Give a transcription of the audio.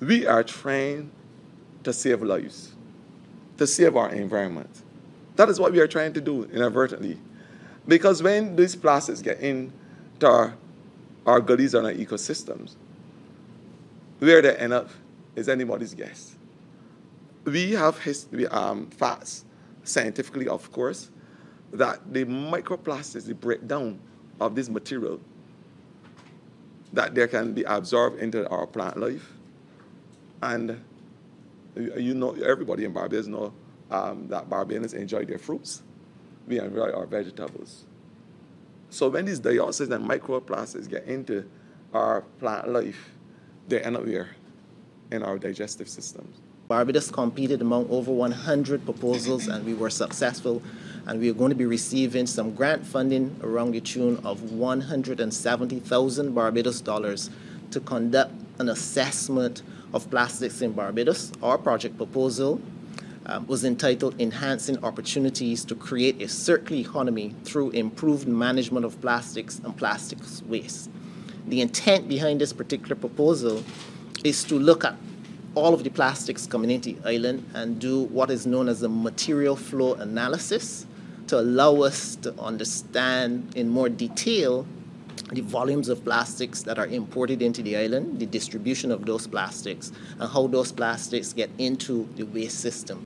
we are trying to save lives, to save our environment. That is what we are trying to do inadvertently. Because when these plastics get into our, our gullies and our ecosystems, where they end up is anybody's guess. We have history, um, facts, scientifically, of course, that the microplastics, the breakdown of this material, that they can be absorbed into our plant life. And you know, everybody in Barbados know um, that Barbadians enjoy their fruits. We enjoy our vegetables. So when these dioxins and microplastics get into our plant life, they end up here in our digestive systems. Barbados competed among over 100 proposals and we were successful and we are going to be receiving some grant funding around the tune of 170,000 Barbados dollars to conduct an assessment of plastics in Barbados. Our project proposal um, was entitled Enhancing Opportunities to Create a Circular Economy Through Improved Management of Plastics and Plastics Waste. The intent behind this particular proposal is to look at all of the plastics the island and do what is known as a material flow analysis to allow us to understand in more detail the volumes of plastics that are imported into the island, the distribution of those plastics, and how those plastics get into the waste system.